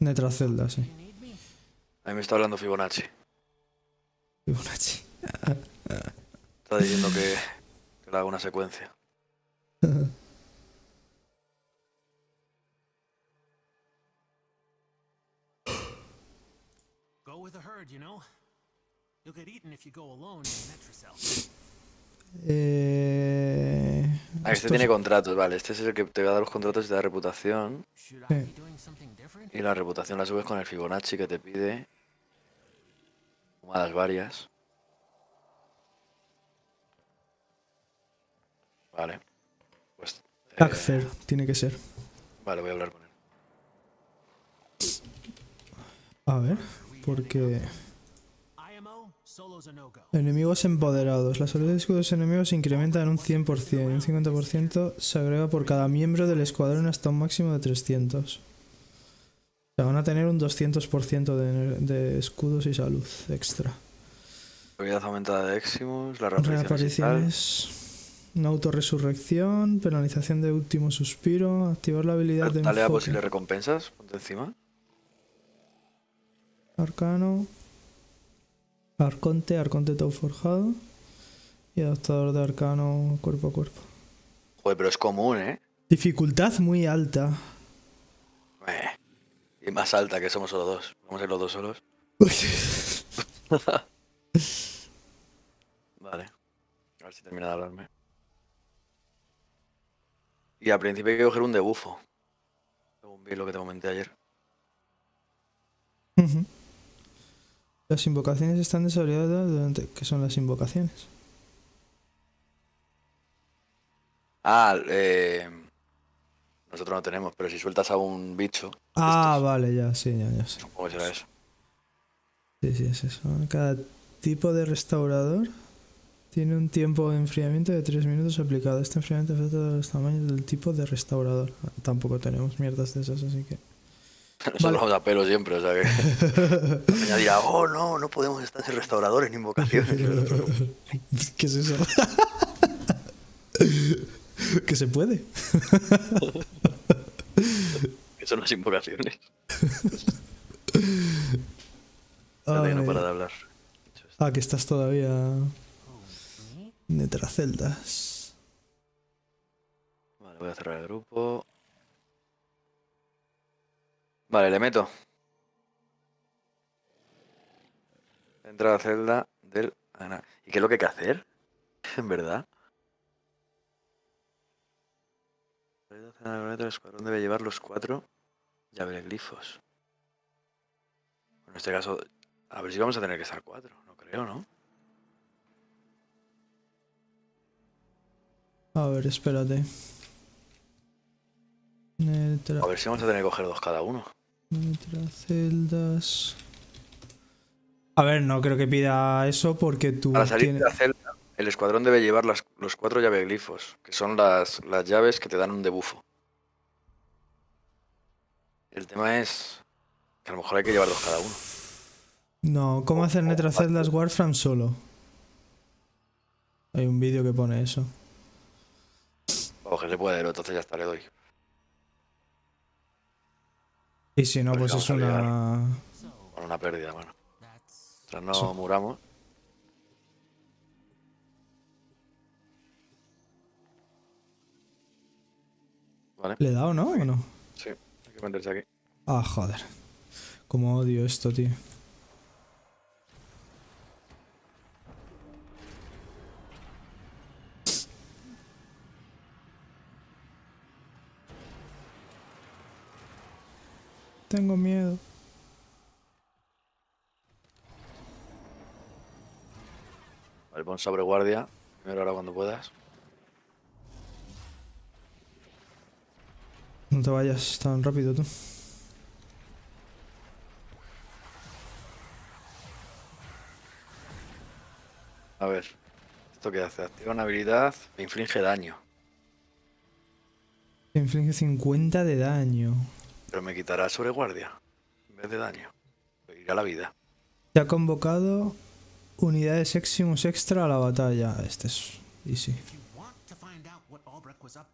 Netracelda, sí. A mí me está hablando Fibonacci. Fibonacci. Está diciendo que, que le haga una secuencia. Go with the herd, you know? You'll get eaten if you go alone in Metrocell. Eh, Ah, este esto tiene contratos, vale. Este es el que te va a dar los contratos y te da reputación. Sí. Y la reputación la subes con el Fibonacci que te pide. Fumadas varias. Vale. Pues. eh, tiene que ser. vale, voy a hablar con él. A ver, porque... Enemigos empoderados. La salud de escudos enemigos se incrementa en un 100% y un 50% se agrega por cada miembro del escuadrón hasta un máximo de 300. Sea, van a tener un 200% de, de escudos y salud extra. Habilidad aumentada de Eximus, la reaparición. Reapariciones. Una autorresurrección, penalización de último suspiro, activar la habilidad de Dale a posibles recompensas, ponte encima. Arcano. Arconte, Arconte todo forjado. Y adaptador de arcano cuerpo a cuerpo. Joder, pero es común, ¿eh? Dificultad muy alta. Y más alta, que somos solo dos. Vamos a ser los dos solos. Vale. A ver si termina de hablarme. Y al principio hay que coger un debufo. Según vi lo que te comenté ayer. Las invocaciones están desarrolladas durante... ¿Qué son las invocaciones? Ah, eh, nosotros no tenemos, pero si sueltas a un bicho, Ah, Estos. vale, ya, sí, ya, ya sé. supongo que será eso. Sí, sí, es eso. Cada tipo de restaurador tiene un tiempo de enfriamiento de 3 minutos aplicado. Este enfriamiento afecta a los tamaños del tipo de restaurador. Tampoco tenemos mierdas de esas, así que... Nosotros Vale. vamos a pelo siempre, o sea que. Dirá, oh no, no podemos estar sin restauradores ni invocaciones. ¿Qué es eso? que se puede. Son las invocaciones. Ay. no para de hablar. Ah, que estás todavía... Netraceldas. Vale, voy a cerrar el grupo. Vale, le meto. Entra a la celda del... ana- ¿Y qué es lo que hay que hacer? En verdad. El escuadrón debe llevar los cuatro llaveglifos. En este caso, a ver si vamos a tener que estar cuatro. No creo, ¿no? A ver, espérate. Netra... A ver si vamos a tener que coger dos cada uno. Netraceldas. A ver, no creo que pida eso porque tú Para salir tienes- de la celda, el escuadrón debe llevar las- los cuatro llaveglifos, que son las, las llaves que te dan un debufo. El tema es que a lo mejor hay que llevar dos cada uno. No, ¿cómo hacer Netraceldas Warframe solo? Hay un vídeo que pone eso. O que se puede, pero entonces ya está, le doy. Y si no, Pues pues es una... Con una pérdida, bueno. Mientras no Sí. muramos. Vale, ¿Le he dado, no? ¿O no? sí, aquí. Ah, joder. Como odio esto, tío. Tengo miedo. Vale, pon sobre guardia. Primero ahora cuando puedas. No te vayas tan rápido tú. A ver, ¿esto qué hace? Activa una habilidad que inflige daño. Te inflige 50 de daño. Pero me quitará sobre guardia. En vez de daño. Me irá la vida. Se ha convocado unidades Eximus extra a la batalla. Este es easy.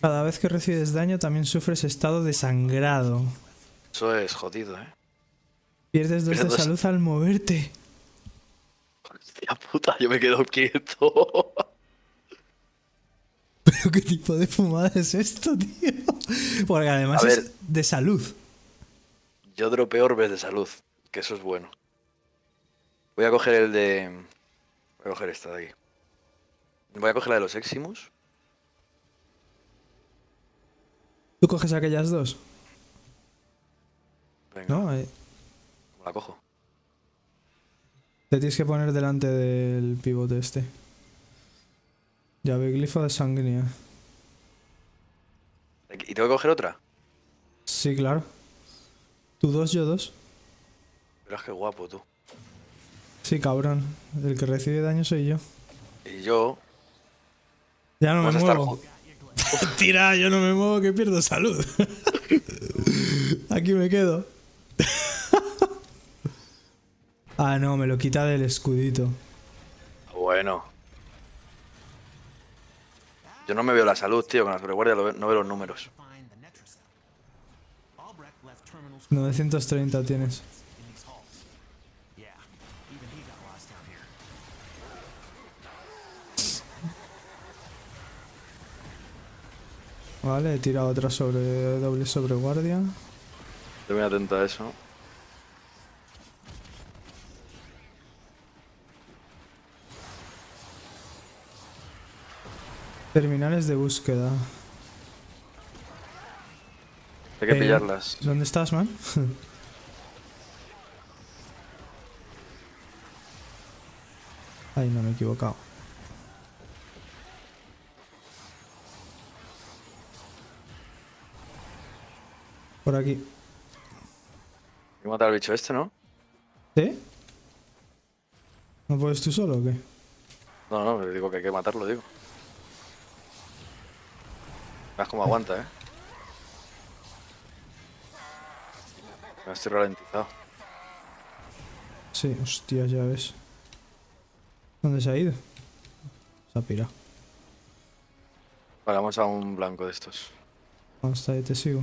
Cada vez que recibes daño también sufres estado de sangrado. Eso es jodido, ¿eh? Pierdes dos de dos. salud al moverte. Hostia puta, yo me quedo quieto. ¿Pero qué tipo de fumada es esto, tío? Porque además es de salud. Yo dropeo orbes de salud, que eso es bueno. Voy a coger el de. Voy a coger esta de aquí. Voy a coger la de los Eximus. Tú coges aquellas dos, Venga, ¿no? Eh, ¿cómo la cojo? Te tienes que poner delante del pivote este. Llave glifo de sanguínea. ¿Y tengo que coger otra? Sí, claro. Tú dos, yo dos. Verás qué guapo tú. Sí, cabrón. El que recibe daño soy yo. Y yo. Ya no me muevo. Tira, yo no me muevo que pierdo salud. Aquí me quedo. ah, no, me lo quita del escudito. Bueno. Yo no me veo la salud, tío. Con la sobreguardia no veo los números. Find the Netracell. Albrecht left terminals 930 tienes. Vale, he tirado otra sobre doble sobreguardia. Estoy muy atento a eso. Terminales de búsqueda. Hay que Eh, pillarlas. ¿Dónde estás, man? Ay, no me he equivocado. Por aquí. Que matar al bicho este, ¿no? ¿Sí? ¿No puedes tú solo o qué? No, no, le digo que hay que matarlo, digo. Verás cómo aguanta, eh. Ya estoy ralentizado. Sí, hostia, ya ves. ¿Dónde se ha ido? Se ha pirado. Vale, vamos a un blanco de estos. Hasta ahí te sigo.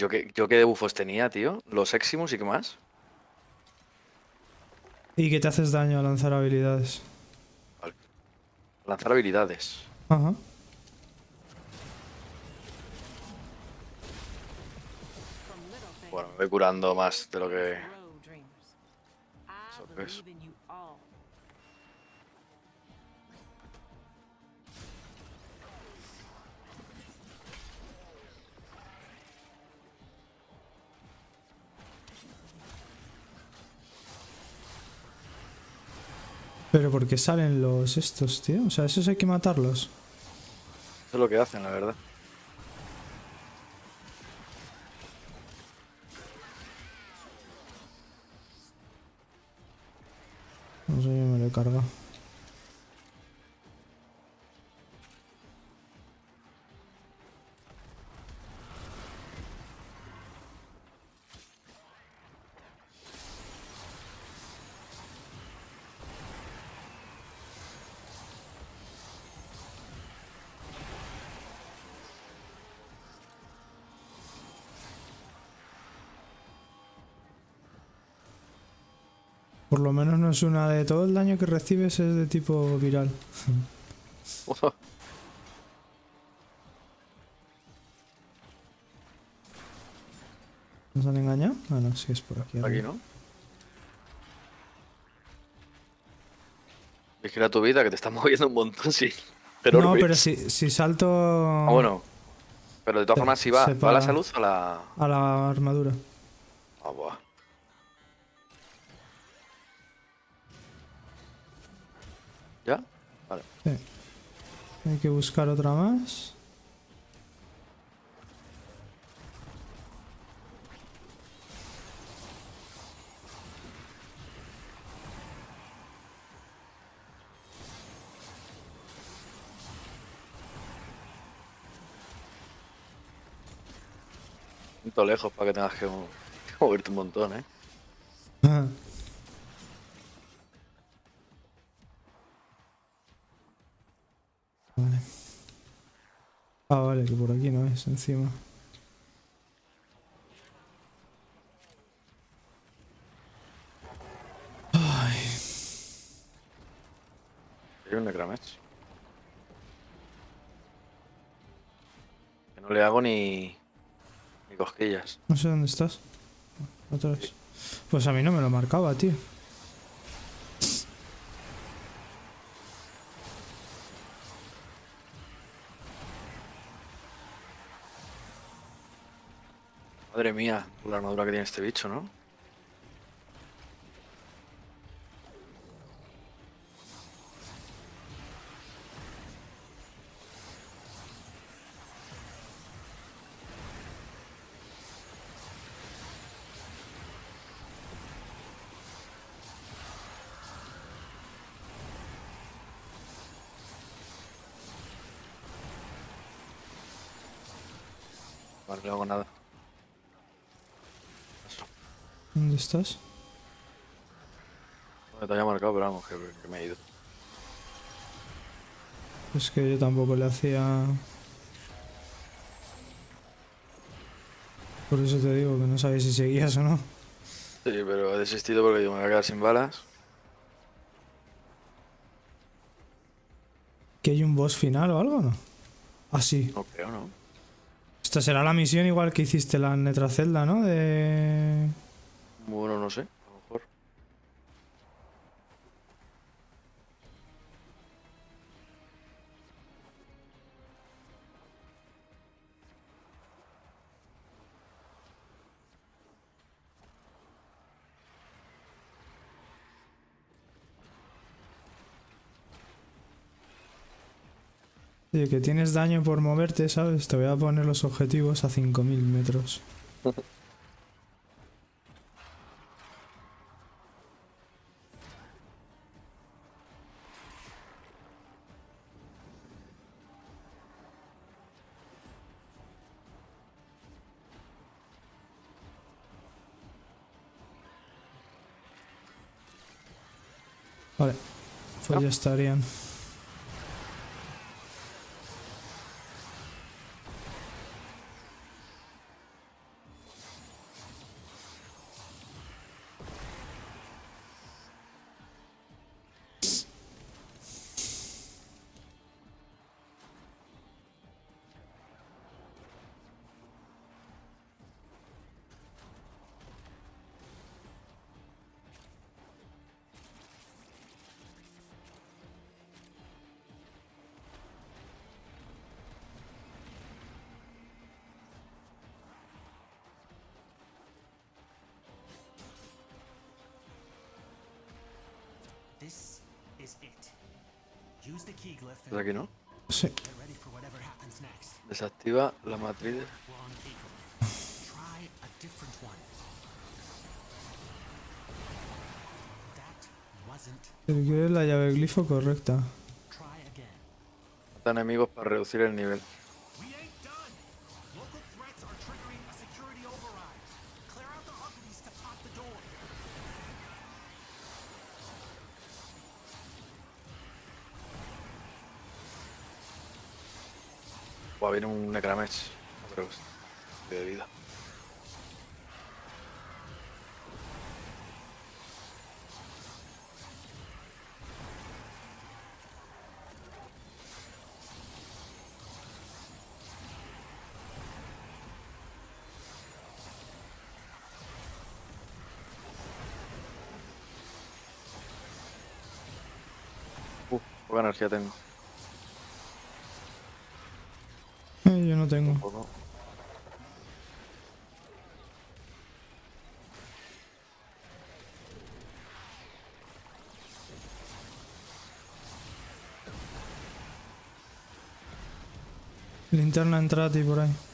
¿Yo qué, yo qué debufos tenía, tío? Los Eximus y qué más. ¿Y que te haces daño a lanzar habilidades? Lanzar habilidades. Ajá. Bueno, me voy curando más de lo que. Pero ¿por qué salen los estos, tío? O sea, esos hay que matarlos. Eso es lo que hacen, la verdad. Por lo menos no es una de todo el daño que recibes es de tipo viral. ¿Nos han engañado? Ah, no, sí es por aquí. Aquí. ¿no? Vigila tu vida, que te estás moviendo un montón, sí. Pero no, pero si, si salto Ah, bueno. Pero de todas Se- formas, si va, ¿va a la salud o a la.? a la armadura. Ah, buah. Sí. Hay que buscar otra más. Lejos para que tengas que moverte un montón, ¿eh? encima. Ay. Hay un necromatch. Que no le hago ni. ni cosquillas. No sé dónde estás. Otra vez. Pues a mí no me lo marcaba, tío. Mía, la armadura que tiene este bicho, ¿no? No hago nada. ¿Dónde estás? No te había marcado, pero vamos, que, que me he ido. Es que yo tampoco le hacía. Por eso te digo que no sabía si seguías o no. Sí, pero he desistido porque digo, me voy a quedar sin balas. ¿Que hay un boss final o algo no? Ah, sí. No creo, ¿no? Esta será la misión igual que hiciste la Netracelda, ¿no? De. Bueno, no sé, a lo mejor. Que tienes daño por moverte, ¿sabes? Te voy a poner los objetivos a 5000 metros. pues ya ¿Es aquí, no? Sí. Desactiva la matriz. quieres la llave glifo correcta. Mata enemigos para reducir el nivel. Buah, viene un Necramech. Pero de vida. Uh, poca energía tengo. Eh, yo no tengo. Linterna entrati por ahí.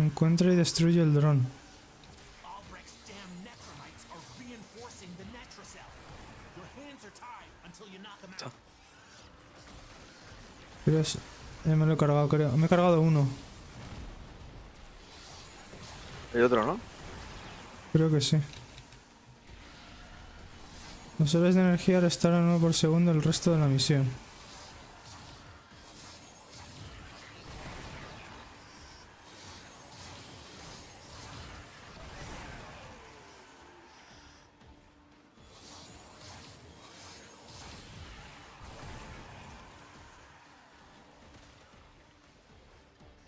Encuentra y destruye el dron. Pero es- Eh, me lo he cargado, creo. Me he cargado uno. Hay otro, ¿no? Creo que sí. Los héroes de energía restauran uno por segundo el resto de la misión.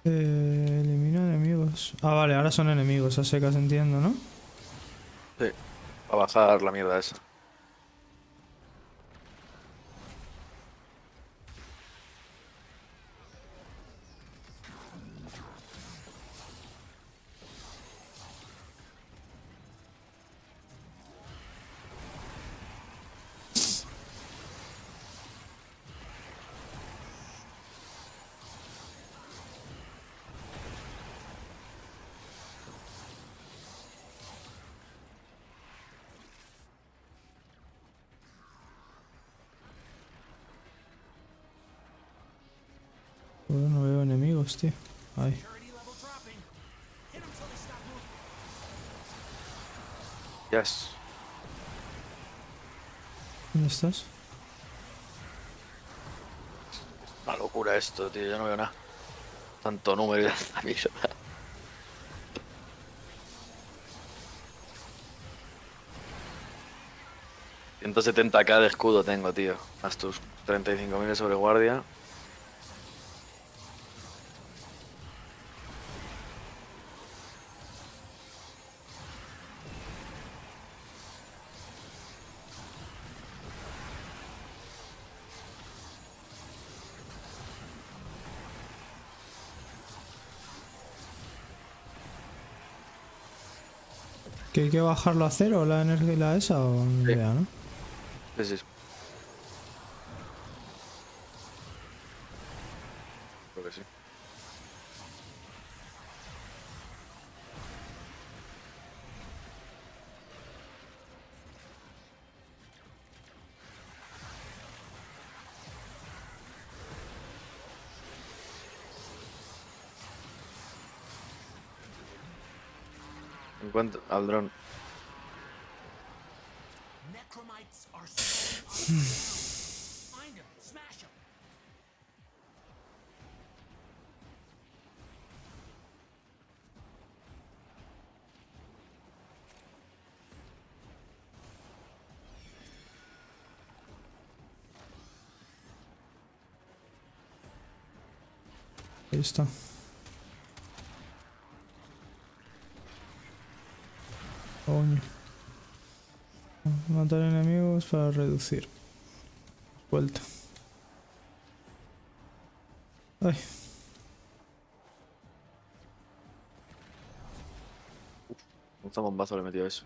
Eh, elimina enemigos. Ah, vale, ahora son enemigos, a secas entiendo, ¿no? Sí. A bajar la mierda esa. Stop moving. Yes. ¿Dónde estás? Una locura esto, tío. Yo no veo nada. Tanto número y mierda. ...170k de escudo tengo, tío. Más tus 35.000 de sobreguardia. ¿Que hay que bajarlo a cero la energía la esa o ni Sí. idea, no? Sí, sí. encuentro al dron. Ahí. Coño. Matar enemigos para reducir. Vuelta. Ay, Un zambombazo le metió eso.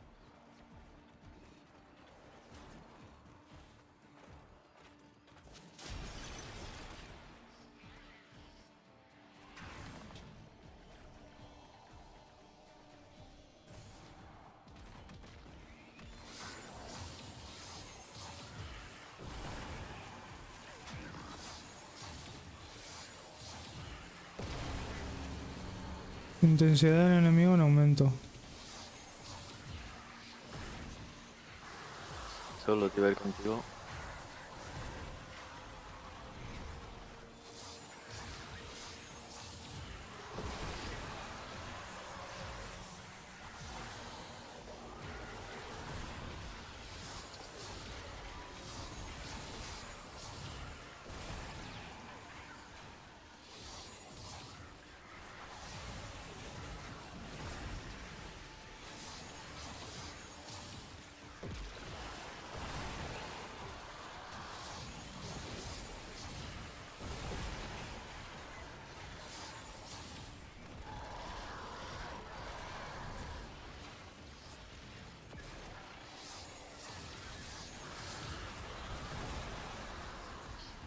Intensidad del enemigo en aumento. Solo te iba a ir contigo.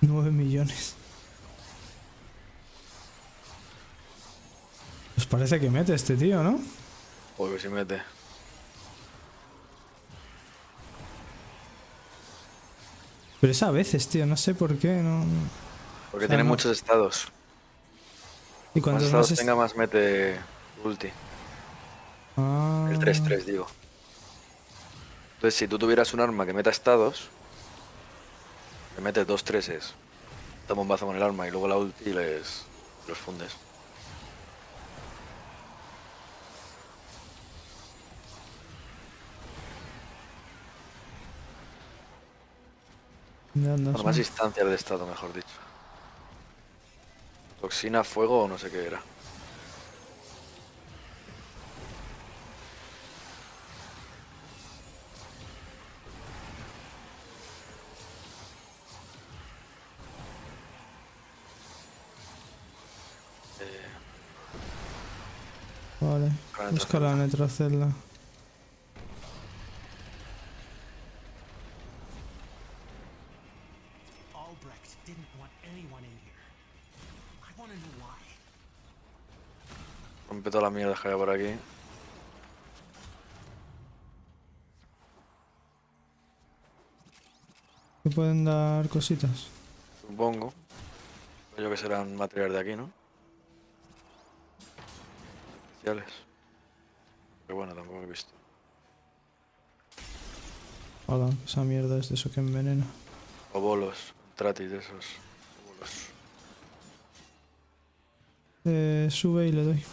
Nueve millones. Pues parece que mete este tío, ¿no? Porque si mete. Pero es a veces, tío, no sé por qué, no... Porque sea, tiene no- muchos estados. Y Más estados más est- tenga, más mete ulti. Ah, El 3-3, digo. Entonces, si tú tuvieras un arma que meta estados, le metes dos treses, da bombazo con el arma y luego la ulti y les los fundes. ¿dónde andas, Bueno, más no? instancias de estado, mejor dicho. Toxina, fuego o no sé qué era. To know why. rompe toda la mierda que haya por aquí. ¿Te pueden dar cositas? Supongo. Yo que serán materiales de aquí, ¿no? Especiales. Pero bueno, tampoco he visto. Hola, esa mierda es de eso que envenena. O bolos, tratis de esos. Bolos. Eh, sube y le doy.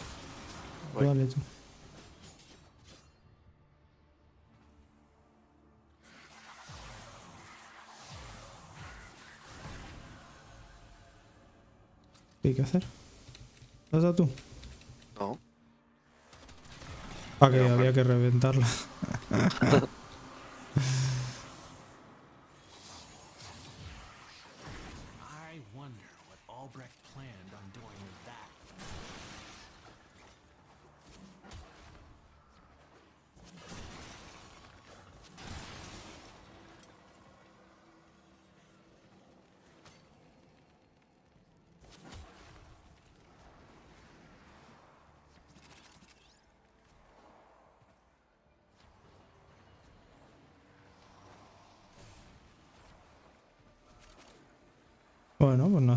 Voy. Dale tú. ¿Qué hay que hacer? ¿Lo has dado tú? Ah, que había que reventarla.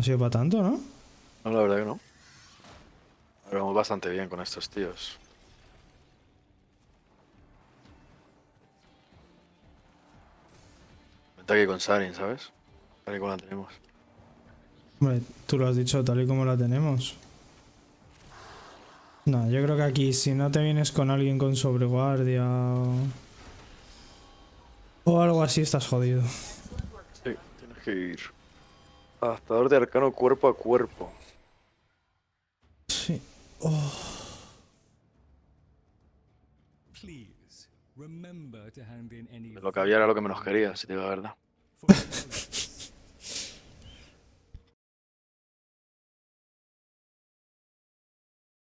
ha sido para tanto, ¿no? No, la verdad que no. Pero vamos bastante bien con estos tíos. Aquí con Sarin, ¿sabes? Tal y como la tenemos. Hombre, tú lo has dicho tal y como la tenemos. No, yo creo que aquí si no te vienes con alguien con sobreguardia o... o algo así estás jodido. Sí, tienes que ir. Adaptador de arcano cuerpo a cuerpo. Sí. Please remember to hand in any Lo que había era lo que menos quería, si te digo la verdad.